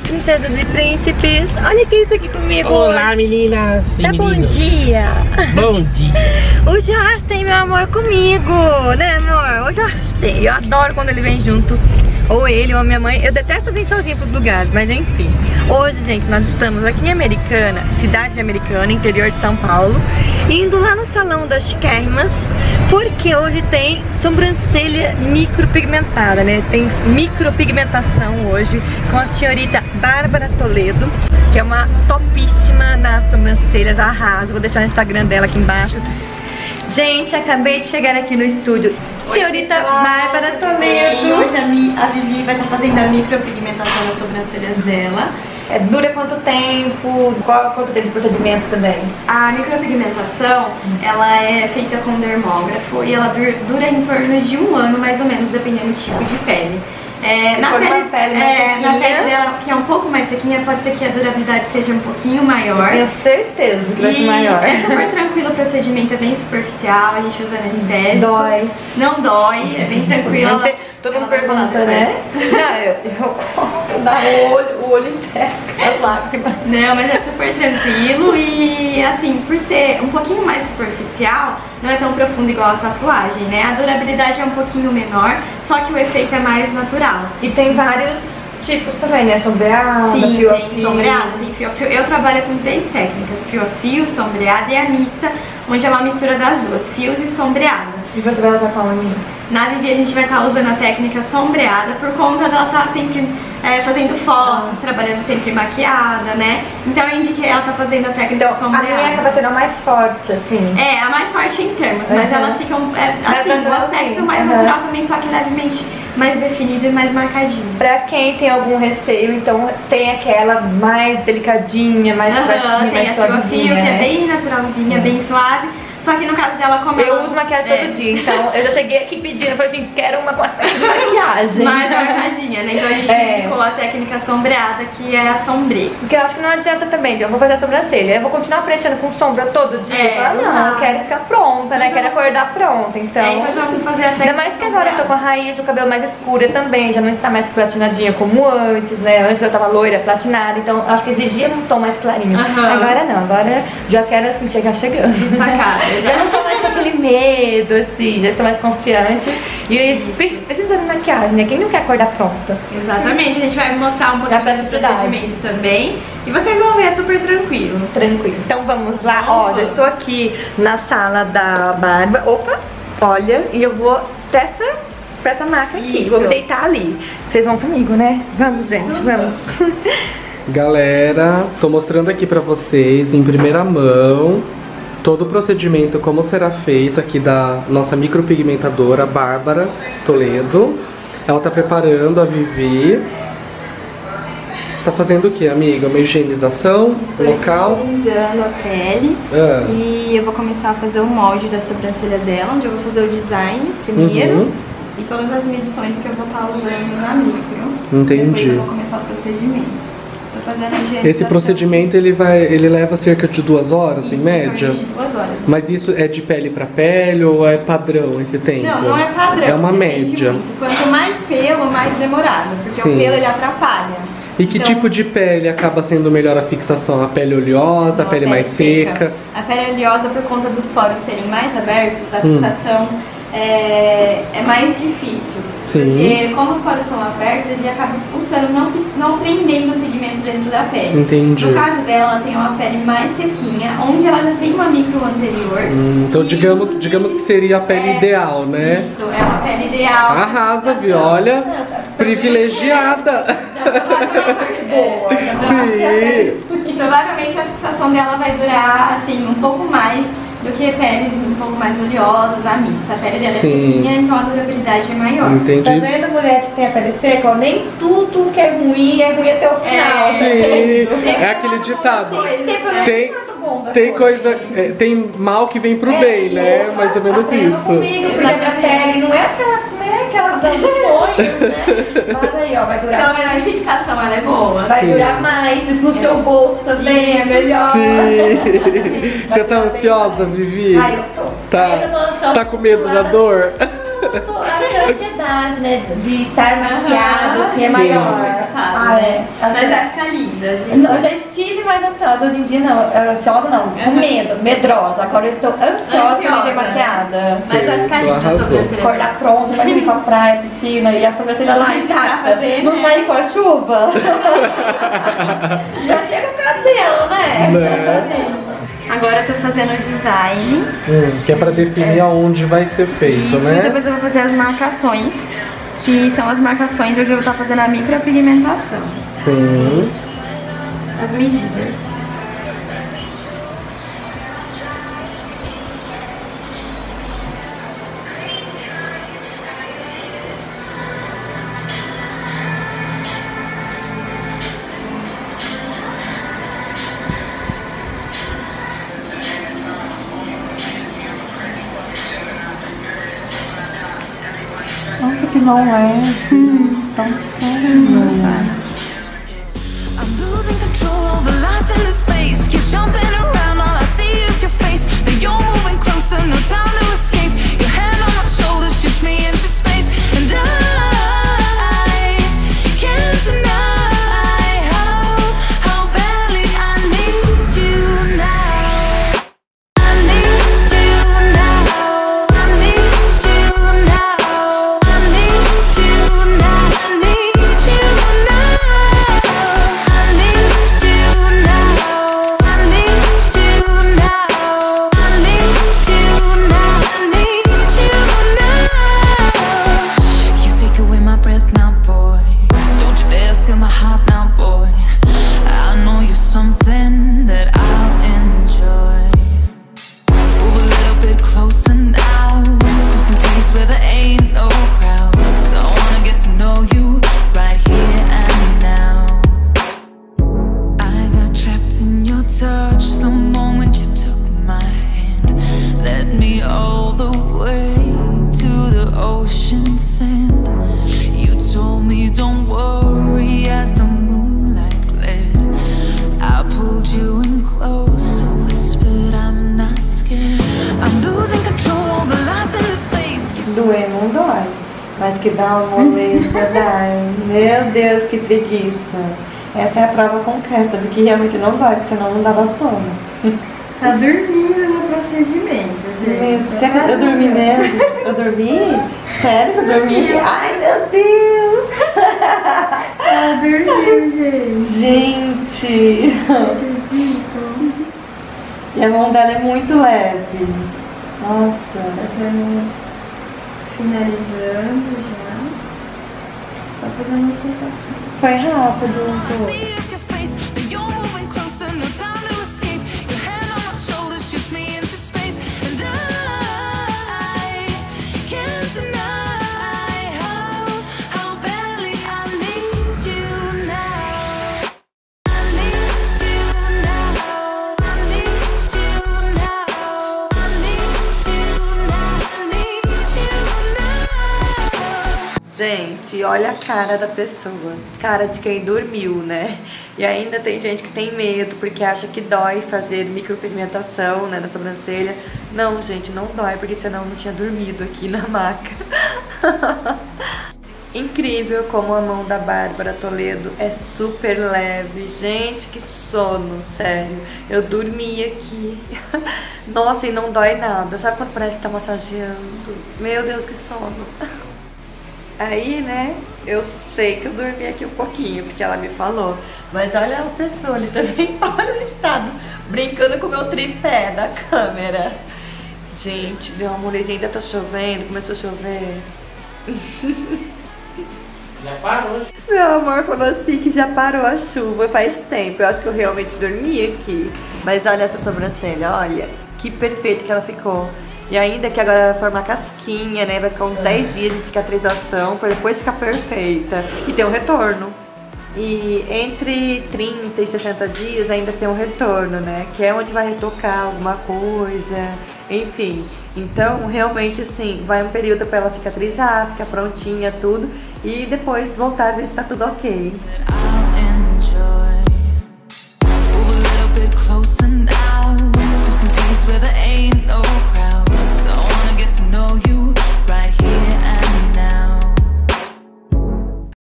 princesas e príncipes. Olha quem está aqui comigo Olá, meninas e bom meninos. dia. Bom dia. Hoje tem meu amor comigo, né amor? Hoje tem. Eu adoro quando ele vem junto. Ou ele ou a minha mãe. Eu detesto vir sozinho pros lugares, mas enfim. Hoje, gente, nós estamos aqui em Americana, cidade americana, interior de São Paulo, indo lá no salão das chiquérrimas, porque hoje tem sobrancelha micropigmentada, né? Tem micropigmentação hoje com a senhorita Bárbara Toledo, que é uma topíssima nas sobrancelhas, arrasa. Vou deixar o Instagram dela aqui embaixo. Gente, acabei de chegar aqui no estúdio. Senhorita Bárbara Toledo. Hoje a, Mi, a Vivi vai estar fazendo a micropigmentação nas sobrancelhas dela. É, dura quanto tempo? Qual, quanto tempo de procedimento também? A micropigmentação, ela é feita com dermógrafo e ela dura, em torno de um ano, mais ou menos, dependendo do tipo de pele. É, na, pele, pele é, na pele dela, que é um pouco mais sequinha, pode ser que a durabilidade seja um pouquinho maior. Tenho certeza que vai ser maior. é super tranquilo o procedimento, é bem superficial, a gente usa anestésico. Dói. Não dói, é bem tranquilo. Todo mundo pergunta, né? Não, eu, eu o olho, o olho inteiro, as lágrimas. Não, mas é super tranquilo e assim, por ser um pouquinho mais superficial, não é tão profundo igual a tatuagem, né? A durabilidade é um pouquinho menor, só que o efeito é mais natural. E tem vários tipos também, né? Sombreada, Sim, fio a fio. sombreado, tem fio a fio. Eu trabalho com três técnicas, fio a fio, sombreada e a mista, onde é uma mistura das duas, fios e sombreada. E você vai usar qual amiga? Na Vivi a gente vai estar usando a técnica sombreada por conta dela estar sempre é, fazendo fotos, trabalhando sempre maquiada, né? Então eu indiquei ela tá fazendo a técnica Então, a sombreada. minha acaba sendo a mais forte, assim. É, a mais forte em termos, mas Uhum. ela fica um, é, assim, naturalzinho, aspecto mais uhum. natural também, só que levemente mais definido e mais marcadinho. Pra quem tem algum receio, então tem aquela mais delicadinha, mais fraquinha, tem mais a fio a fio, suavezinha, que é né? bem naturalzinha, bem suave. Só que no caso dela, como Eu ela- uso maquiagem é, todo dia, então eu já cheguei aqui pedindo, eu falei assim, quero uma com aspecto de maquiagem. Mais marcadinha, né? Então a gente É. a técnica sombreada, que é a sombreio. Porque eu acho que não adianta também, eu vou fazer a sobrancelha, eu vou continuar preenchendo com sombra todo dia. É, eu falo, não, não. eu quero ficar pronta, né? Quero acordar pronta, então. É, então já vamos fazer a técnica Ainda mais que agora eu tô com a raiz do cabelo mais escura também, já não está mais platinadinha como antes, né? Antes eu tava loira, platinada, então acho que exigia um tom mais clarinho. Aham. Agora não, agora já quero assim chegar chegando. Sacada. Já não tô mais com aquele medo, assim, já estou mais confiante. E pre- precisando de maquiagem, né? Quem não quer acordar pronta? Exatamente, a gente vai mostrar um Da pouquinho do procedimento também. E vocês vão ver, é super tranquilo. Tranquilo. Então vamos lá, ó, já estou aqui na sala da Bárbara. Opa, olha, e eu vou dessa pra essa maca aqui. Isso. Vou me deitar ali. Vocês vão comigo, né? Vamos, gente, vamos. Galera, tô mostrando aqui pra vocês em primeira mão todo o procedimento, como será feito aqui da nossa micropigmentadora Bárbara Toledo. Ela tá preparando a Vivi. Tá fazendo o que, amiga? Uma higienização local? higienizando a pele. Ah, E eu vou começar a fazer o molde da sobrancelha dela, onde eu vou fazer o design primeiro. Uhum. E todas as medições que eu vou estar usando na micro. Entendi. Depois eu vou começar o procedimento. Tô fazendo a higienização. esse procedimento ele vai, ele leva cerca de duas horas Isso, em em média? torno de duas horas. Mas isso é de pele pra pele ou é padrão esse tempo? Não, não é padrão. É uma média. Quanto mais pelo, mais demorado. Porque Sim. o pelo ele atrapalha. E que Então, tipo de pele acaba sendo melhor a fixação? A pele oleosa, a Uma pele mais seca? A pele oleosa, por conta dos poros serem mais abertos, a Hum. fixação é, é mais difícil. Sim. Porque como os poros são abertos, ele acaba expulsando, não, não prendendo o pigmento dentro da pele. Entendi. No caso dela, ela tem uma pele mais sequinha, onde ela já tem uma micro anterior. Hum, então E- digamos, digamos que seria a pele É, ideal, né? Isso, é uma pele ideal. Arrasa, viu? Olha, privilegiada. Boa. Sim. E provavelmente a fixação dela vai durar assim um pouco mais do que peles um pouco mais oleosas, a mista. A pele dela Sim. é sequinha, então a durabilidade é maior. Tá Entendi. vendo, mulher que tem a pele seca? Nem tudo que é ruim é ruim até o final. É. Sim, é aquele ditado. Tem, da tem coisa. é, tem mal que vem pro bem, né? Mais ou menos isso. comigo, porque a minha pele não é aquela, não é aquela dando sonhos, né? Mas aí, ó, vai durar Então, mas a mais. fixação ela é boa. Vai Sim. durar mais, e no seu bolso também é melhor. Sim. Você tá ansiosa, Vivi? Ai, eu tô. Tá, Eu tô ansiosa. tá com medo da dor? Ansiedade, né, de estar maquiada, assim, é Sim. maior. Ah, é. Mas vai ficar linda, gente. Não, eu já estive mais ansiosa, hoje em dia não, ansiosa não, com medo, medrosa. Agora eu estou ansiosa Ansiosa. maquiada. Mas vai ficar linda a sobrancelha. Acordar pronto, imagina ir pra praia, piscina e a sobrancelha lá Não intacta. Não né? sair com a chuva. Já chega o cabelo, né? Né? Agora eu tô fazendo o design. Hum, que é pra definir aonde vai ser feito, Isso, né? depois eu vou fazer as marcações. Que são as marcações onde eu vou estar fazendo a micropigmentação. Sim. As medidas. que não é tão feliz, não? Ocean sand You told me don't worry as the moonlight glared I pulled you in close, whispered I'm not scared. I'm losing control, the lights in the space. Doer não dói, mas que dá uma moleza, dá. Meu Deus, que preguiça. Essa é a prova concreta de que realmente não dói, porque senão não dava sono. Tá dormindo no procedimento, gente. Será que eu dormi mesmo? Eu dormi? Sério que eu dormi? Ai, meu Deus! Ela dormiu, gente. Gente! E a mão dela é muito leve. Nossa. Tá finalizando já. Tá fazendo assim, tá? Foi rápido. Pô. Gente, olha a cara da pessoa. Cara de quem dormiu, né? E ainda tem gente que tem medo porque acha que dói fazer micropigmentação né, na sobrancelha. Não, gente, não dói porque senão eu não tinha dormido aqui na maca. Incrível como a mão da Bárbara Toledo é super leve. Gente, que sono, sério. Eu dormi aqui. Nossa, e não dói nada. Sabe quando parece que tá massageando? Meu Deus, que sono. Aí, né, eu sei que eu dormi aqui um pouquinho, porque ela me falou. Mas olha a pessoa ali também, olha o estado, brincando com o meu tripé da câmera. Gente, deu uma molezinha, ainda tá chovendo, começou a chover. Já parou. Meu amor falou assim que já parou a chuva faz tempo. Eu acho que eu realmente dormi aqui. Mas olha essa sobrancelha, olha. Que perfeito que ela ficou. E ainda que agora vai formar casquinha, né? Vai ficar uns 10 dias de cicatrização pra depois ficar perfeita. E tem um retorno. E entre 30 e 60 dias ainda tem um retorno, né? Que é onde vai retocar alguma coisa, enfim. Então, realmente, assim, vai um período pra ela cicatrizar, ficar prontinha, tudo. E depois voltar a ver se tá tudo ok.